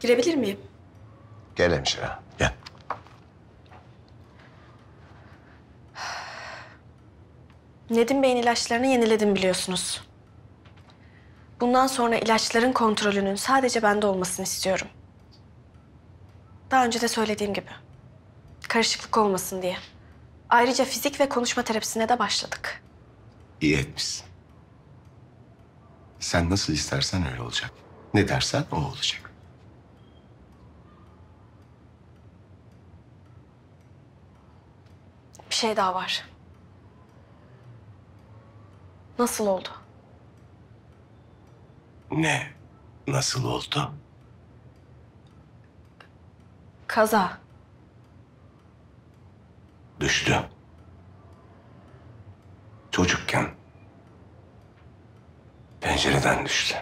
Girebilir miyim? Gel hemşire. Gel. Nedim Bey'in ilaçlarını yeniledim biliyorsunuz. Bundan sonra ilaçların kontrolünün sadece bende olmasını istiyorum. Daha önce de söylediğim gibi. Karışıklık olmasın diye. Ayrıca fizik ve konuşma terapisine de başladık. İyi etmişsin. Sen nasıl istersen öyle olacak. Ne dersen o olacak. Şey daha var. Nasıl oldu? Ne? Nasıl oldu? Kaza. Düştü. Çocukken. Pencereden düştü.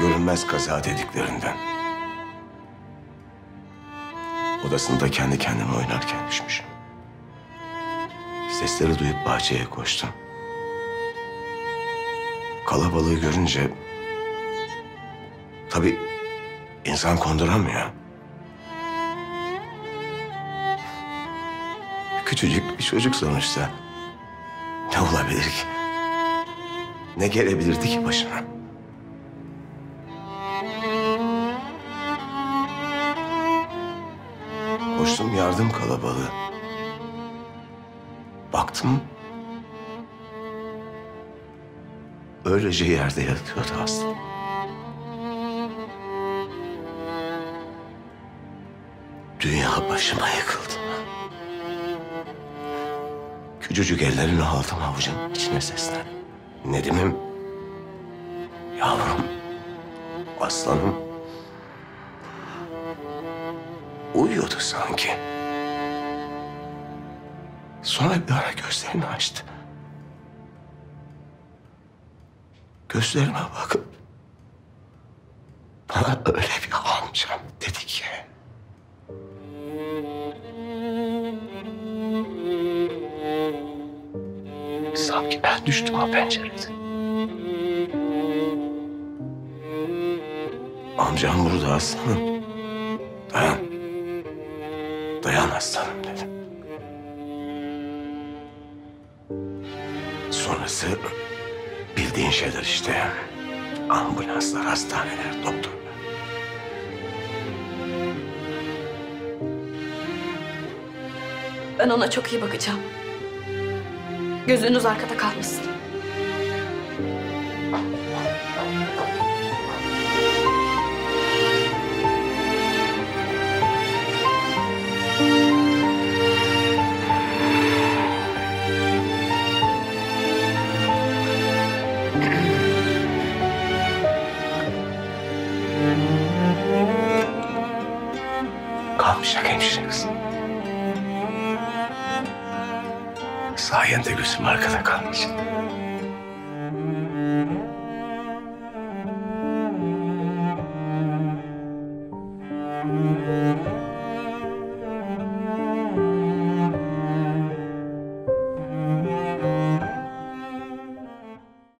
Görünmez kaza dediklerinden. Odasında kendi kendime oynarken düşmüşüm. Sesleri duyup bahçeye koştum. Kalabalığı görünce... Tabii insan konduramıyor. Küçücük bir çocuk sonuçta. Ne olabilir ki? Ne gelebilirdi ki başına? Koştum yardım kalabalığı. Baktım. Öylece yerde yatıyordu Aslı. Dünya başıma yıkıldı. Küçücük ellerini aldım avucun içine seslen. Nedim'im. Yavrum. Aslanım. Uyuyordu sanki. Sonra bir ara gözlerini açtı. Gözlerime bakıp bana öyle bir amcam dedi ki. Sanki ben düştüm ha pencereden. Amcam burada aslanım. Aslanım dedim. Sonrası bildiğin şeyler işte. Ambulanslar, hastaneler, doktorlar. Ben ona çok iyi bakacağım. Gözünüz arkada kalmasın. Kalmayacak hemşire. Sayende gözüm arkada kalmayacak.